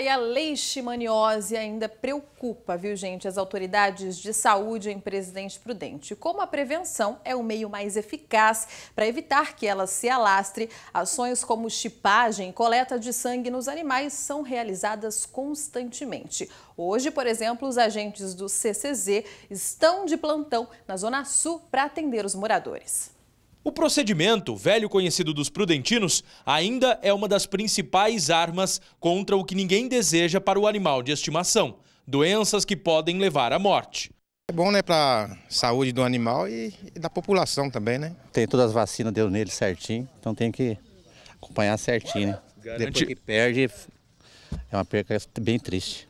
E a leishmaniose ainda preocupa, viu, gente, as autoridades de saúde em Presidente Prudente. Como a prevenção é o meio mais eficaz para evitar que ela se alastre, ações como chipagem e coleta de sangue nos animais são realizadas constantemente. Hoje, por exemplo, os agentes do CCZ estão de plantão na Zona Sul para atender os moradores. O procedimento, velho conhecido dos prudentinos, ainda é uma das principais armas contra o que ninguém deseja para o animal de estimação, doenças que podem levar à morte. É bom, né, para a saúde do animal e, e, da população também, né? Tem todas as vacinas, deu nele certinho, então tem que acompanhar certinho, né? Garante... Depois que perde, é uma perca bem triste.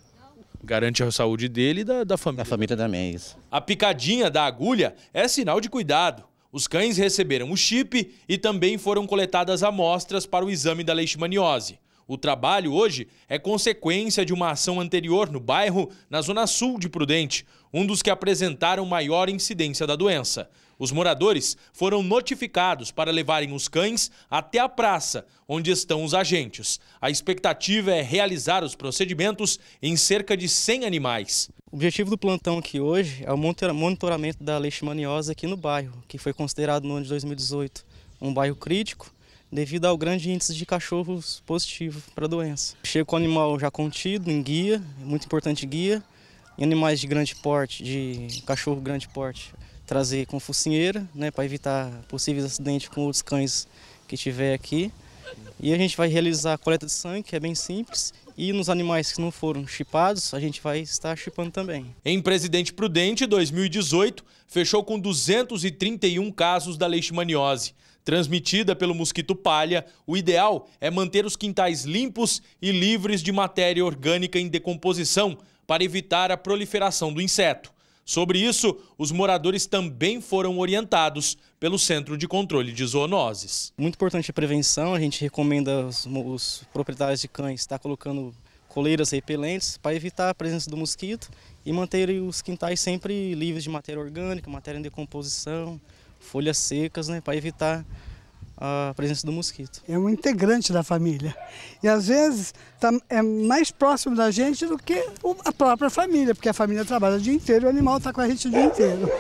Garante a saúde dele e da, da família. Da família também, isso. A picadinha da agulha é sinal de cuidado. Os cães receberam o chip e também foram coletadas amostras para o exame da leishmaniose. O trabalho hoje é consequência de uma ação anterior no bairro, na zona sul de Prudente, um dos que apresentaram maior incidência da doença. Os moradores foram notificados para levarem os cães até a praça, onde estão os agentes. A expectativa é realizar os procedimentos em cerca de 100 animais. O objetivo do plantão aqui hoje é o monitoramento da leishmaniose aqui no bairro, que foi considerado no ano de 2018 um bairro crítico devido ao grande índice de cachorros positivos para a doença. Chega com o animal já contido em guia, muito importante guia, em animais de grande porte, de cachorro grande porte, trazer com focinheira, né, para evitar possíveis acidentes com outros cães que tiver aqui. E a gente vai realizar a coleta de sangue, que é bem simples, e nos animais que não foram chipados, a gente vai estar chipando também. Em Presidente Prudente, 2018, fechou com 231 casos da leishmaniose. Transmitida pelo mosquito palha, o ideal é manter os quintais limpos e livres de matéria orgânica em decomposição para evitar a proliferação do inseto. Sobre isso, os moradores também foram orientados pelo Centro de Controle de Zoonoses. Muito importante a prevenção, a gente recomenda os, os proprietários de cães estar colocando coleiras repelentes para evitar a presença do mosquito e manter os quintais sempre livres de matéria orgânica, matéria em decomposição, folhas secas, né, para evitar a presença do mosquito. É um integrante da família. E às vezes tá, é mais próximo da gente do que a própria família, porque a família trabalha o dia inteiro e o animal está com a gente o dia inteiro.